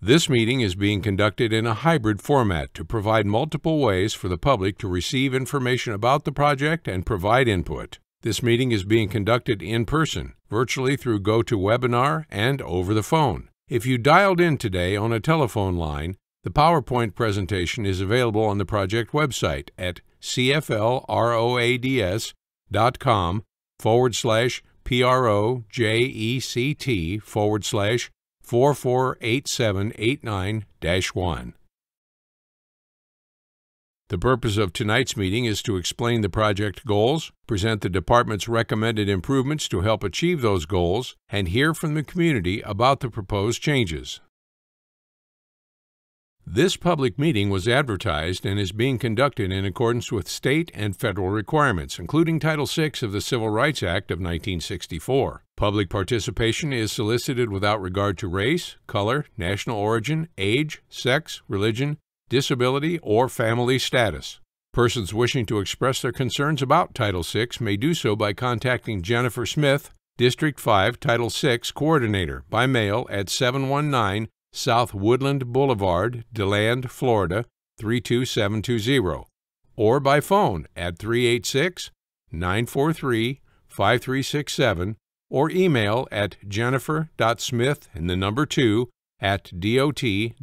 This meeting is being conducted in a hybrid format to provide multiple ways for the public to receive information about the project and provide input. This meeting is being conducted in person, virtually through GoToWebinar and over the phone. If you dialed in today on a telephone line, the PowerPoint presentation is available on the project website at cflroads.com forward slash P-R-O-J-E-C-T forward slash 448789-1. The purpose of tonight's meeting is to explain the project goals, present the department's recommended improvements to help achieve those goals, and hear from the community about the proposed changes. This public meeting was advertised and is being conducted in accordance with state and federal requirements, including Title VI of the Civil Rights Act of 1964. Public participation is solicited without regard to race, color, national origin, age, sex, religion, disability, or family status. Persons wishing to express their concerns about Title VI may do so by contacting Jennifer Smith, District 5 Title VI Coordinator, by mail at 719 South Woodland Boulevard, DeLand, Florida 32720, or by phone at 386 943 5367 or email at jennifer.smith and the number 2 at dot.state.fl.us.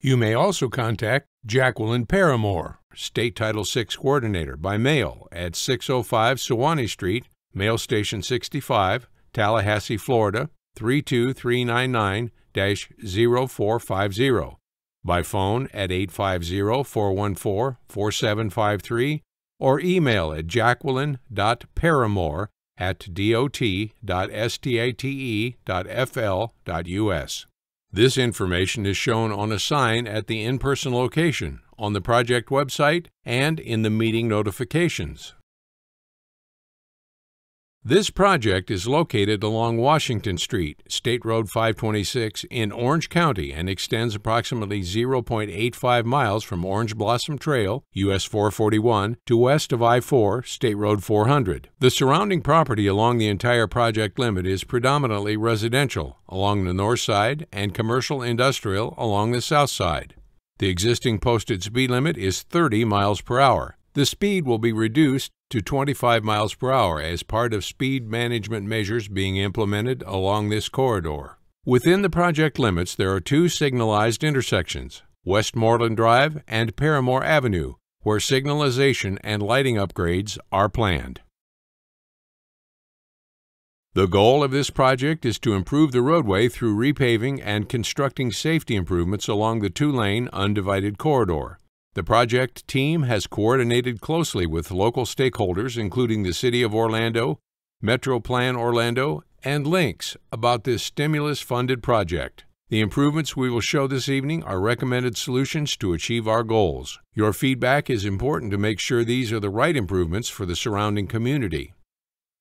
You may also contact Jacqueline Paramore, State Title VI Coordinator, by mail at 605 Suwannee Street, Mail Station 65, Tallahassee, Florida 32399 0450, by phone at 850 414 4753, or email at jacqueline.paramore at dot.state.fl.us. This information is shown on a sign at the in person location, on the project website, and in the meeting notifications. This project is located along Washington Street, State Road 526 in Orange County and extends approximately 0.85 miles from Orange Blossom Trail, US 441, to west of I-4, State Road 400. The surrounding property along the entire project limit is predominantly residential along the north side and commercial industrial along the south side. The existing posted speed limit is 30 miles per hour. The speed will be reduced to 25 miles per hour as part of speed management measures being implemented along this corridor. Within the project limits, there are two signalized intersections, Westmoreland Drive and Parramore Avenue, where signalization and lighting upgrades are planned. The goal of this project is to improve the roadway through repaving and constructing safety improvements along the two lane undivided corridor. The project team has coordinated closely with local stakeholders, including the City of Orlando, MetroPlan Orlando, and LYNX, about this stimulus funded project. The improvements we will show this evening are recommended solutions to achieve our goals. Your feedback is important to make sure these are the right improvements for the surrounding community.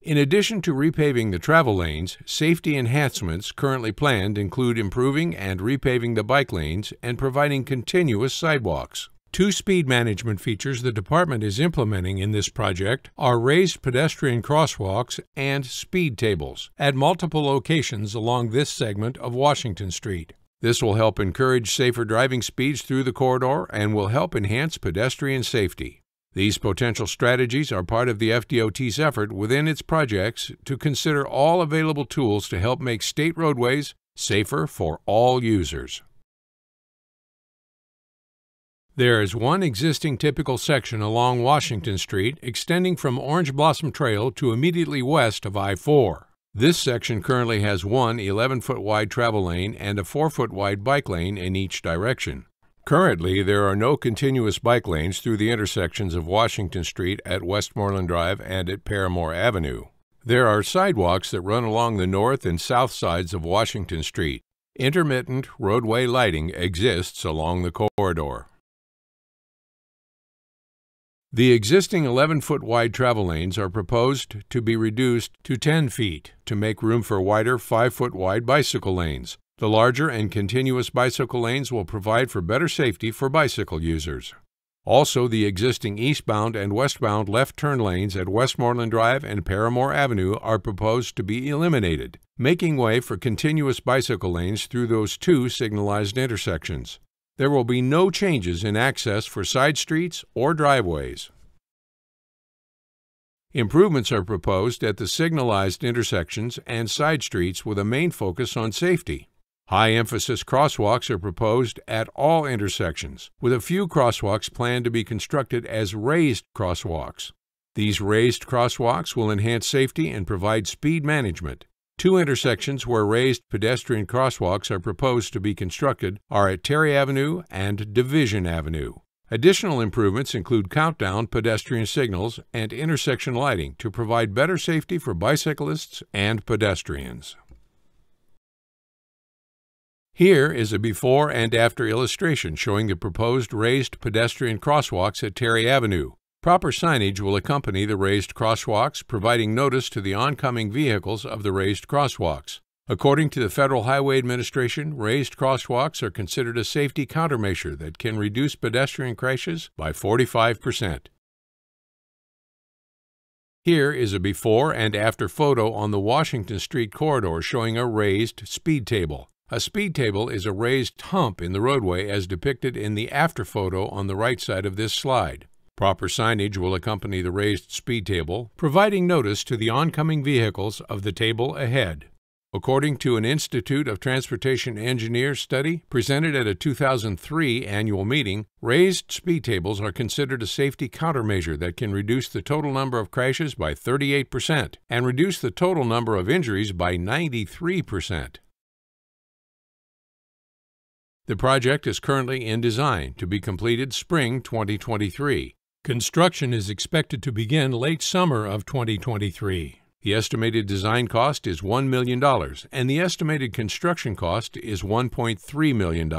In addition to repaving the travel lanes, safety enhancements currently planned include improving and repaving the bike lanes and providing continuous sidewalks. Two speed management features the department is implementing in this project are raised pedestrian crosswalks and speed tables at multiple locations along this segment of Washington Street. This will help encourage safer driving speeds through the corridor and will help enhance pedestrian safety. These potential strategies are part of the FDOT's effort within its projects to consider all available tools to help make state roadways safer for all users. There is one existing typical section along Washington Street extending from Orange Blossom Trail to immediately west of I 4. This section currently has one 11 foot wide travel lane and a 4 foot wide bike lane in each direction. Currently, there are no continuous bike lanes through the intersections of Washington Street at Westmoreland Drive and at Parramore Avenue. There are sidewalks that run along the north and south sides of Washington Street. Intermittent roadway lighting exists along the corridor. The existing 11 foot wide travel lanes are proposed to be reduced to 10 feet to make room for wider 5 foot wide bicycle lanes. The larger and continuous bicycle lanes will provide for better safety for bicycle users. Also, the existing eastbound and westbound left turn lanes at Westmoreland Drive and Parramore Avenue are proposed to be eliminated, making way for continuous bicycle lanes through those two signalized intersections. There will be no changes in access for side streets or driveways. Improvements are proposed at the signalized intersections and side streets with a main focus on safety. High emphasis crosswalks are proposed at all intersections, with a few crosswalks planned to be constructed as raised crosswalks. These raised crosswalks will enhance safety and provide speed management. Two intersections where raised pedestrian crosswalks are proposed to be constructed are at Terry Avenue and Division Avenue. Additional improvements include countdown pedestrian signals and intersection lighting to provide better safety for bicyclists and pedestrians. Here is a before and after illustration showing the proposed raised pedestrian crosswalks at Terry Avenue. Proper signage will accompany the raised crosswalks, providing notice to the oncoming vehicles of the raised crosswalks. According to the Federal Highway Administration, raised crosswalks are considered a safety countermeasure that can reduce pedestrian crashes by 45%. Here is a before and after photo on the Washington Street corridor showing a raised speed table. A speed table is a raised hump in the roadway as depicted in the after photo on the right side of this slide. Proper signage will accompany the raised speed table, providing notice to the oncoming vehicles of the table ahead. According to an Institute of Transportation Engineers study presented at a 2003 annual meeting, raised speed tables are considered a safety countermeasure that can reduce the total number of crashes by 38% and reduce the total number of injuries by 93%. The project is currently in design to be completed spring 2023. Construction is expected to begin late summer of 2023. The estimated design cost is $1 million, and the estimated construction cost is $1.3 million.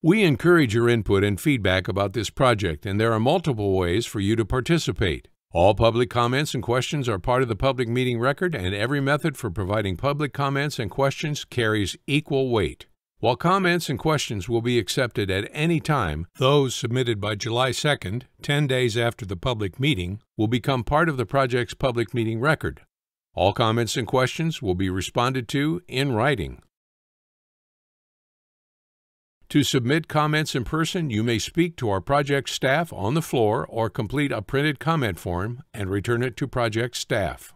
We encourage your input and feedback about this project, and there are multiple ways for you to participate. All public comments and questions are part of the public meeting record, and every method for providing public comments and questions carries equal weight. While comments and questions will be accepted at any time, those submitted by July 2nd, 10 days after the public meeting, will become part of the project's public meeting record. All comments and questions will be responded to in writing. To submit comments in person, you may speak to our project staff on the floor or complete a printed comment form and return it to project staff.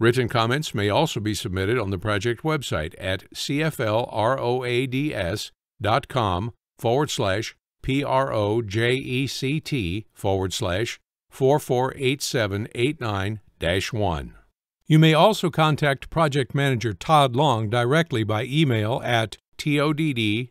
Written comments may also be submitted on the project website at cflroads.com forward slash project forward slash 448789 1. You may also contact Project Manager Todd Long directly by email at todd.long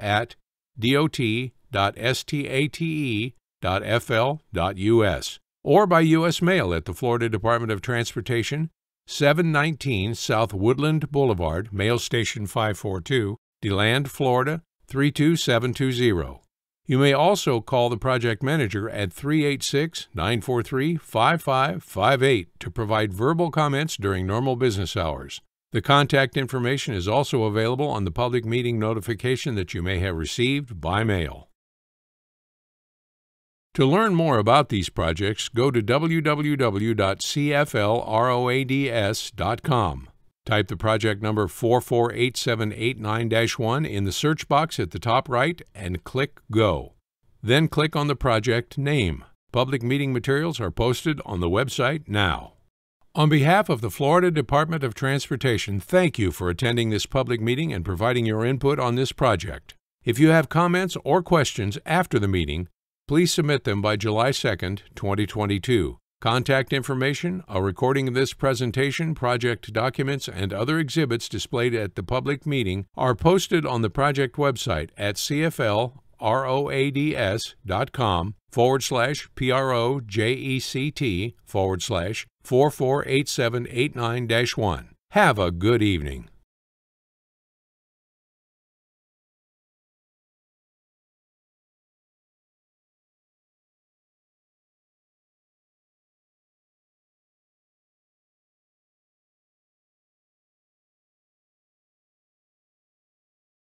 at dot.state.fl.us or by U.S. mail at the Florida Department of Transportation, 719 South Woodland Boulevard, Mail Station 542, DeLand, Florida 32720. You may also call the project manager at 386 943 5558 to provide verbal comments during normal business hours. The contact information is also available on the public meeting notification that you may have received by mail. To learn more about these projects, go to www.cflroads.com. Type the project number 448789 1 in the search box at the top right and click Go. Then click on the project name. Public meeting materials are posted on the website now. On behalf of the Florida Department of Transportation, thank you for attending this public meeting and providing your input on this project. If you have comments or questions after the meeting, please submit them by July 2, 2022. Contact information, a recording of this presentation, project documents, and other exhibits displayed at the public meeting are posted on the project website at cflroads.com forward slash project forward slash 448789 1. Have a good evening.